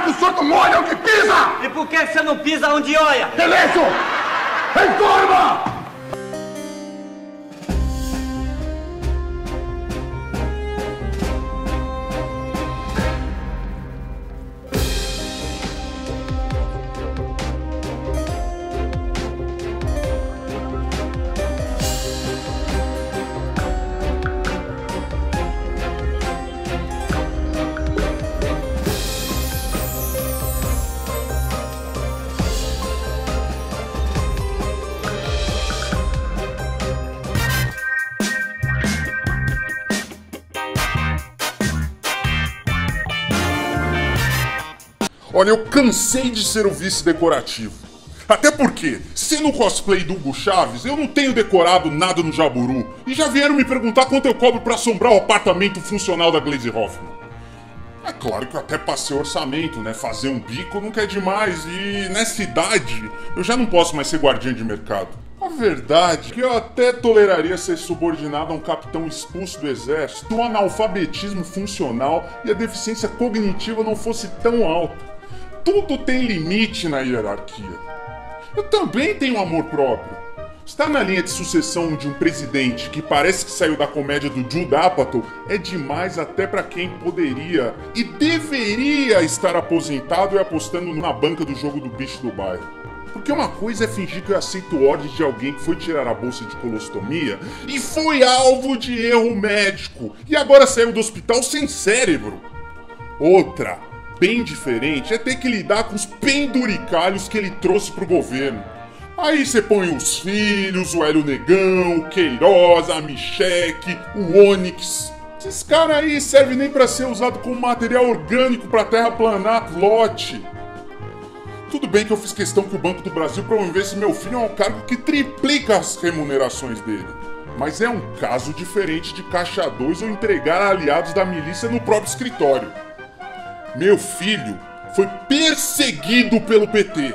que o senhor não olha onde pisa! E por que você não pisa onde olha? Silêncio! Informa! Olha, eu cansei de ser o vice decorativo. Até porque, sendo o cosplay do Hugo Chaves, eu não tenho decorado nada no Jaburu. E já vieram me perguntar quanto eu cobro pra assombrar o apartamento funcional da Glaze Hoffman. É claro que eu até passei orçamento, né? Fazer um bico nunca é demais. E nessa idade, eu já não posso mais ser guardiã de mercado. A verdade é que eu até toleraria ser subordinado a um capitão expulso do exército o analfabetismo funcional e a deficiência cognitiva não fosse tão alta. Tudo tem limite na hierarquia. Eu também tenho amor próprio. Estar na linha de sucessão de um presidente que parece que saiu da comédia do Jude Apatow é demais até para quem poderia e deveria estar aposentado e apostando na banca do jogo do bicho do bairro. Porque uma coisa é fingir que eu aceito ordens de alguém que foi tirar a bolsa de colostomia e foi alvo de erro médico e agora saiu do hospital sem cérebro. Outra, bem diferente, é ter que lidar com os penduricalhos que ele trouxe pro governo. Aí você põe os filhos, o Hélio Negão, o Queiroz, a Micheque, o Onyx. Esses caras aí servem nem para ser usado como material orgânico para terraplanar lote. Tudo bem que eu fiz questão que o Banco do Brasil promovesse meu filho a um cargo que triplica as remunerações dele. Mas é um caso diferente de caixa 2 ou entregar aliados da milícia no próprio escritório. Meu filho foi perseguido pelo PT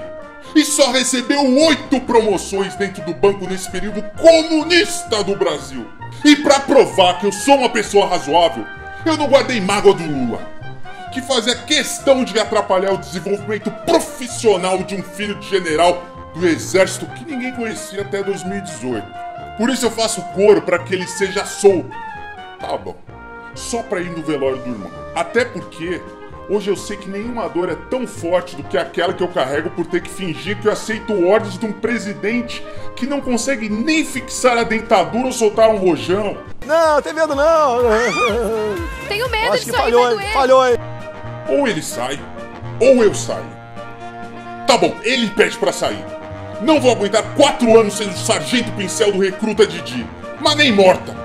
e só recebeu oito promoções dentro do banco nesse período comunista do Brasil. E para provar que eu sou uma pessoa razoável, eu não guardei mágoa do Lula, que fazia questão de atrapalhar o desenvolvimento profissional de um filho de general do exército que ninguém conhecia até 2018. Por isso eu faço coro para que ele seja solto. Tá bom. Só para ir no velório do irmão. Até porque Hoje eu sei que nenhuma dor é tão forte do que aquela que eu carrego por ter que fingir que eu aceito ordens de um presidente que não consegue nem fixar a dentadura ou soltar um rojão. Não, tem medo não. Tenho medo Acho que disso aí, falhou, doer. Falhou, hein? Ou ele sai, ou eu saio. Tá bom, ele pede pra sair. Não vou aguentar quatro anos sendo sargento pincel do recruta Didi. Mas nem morta.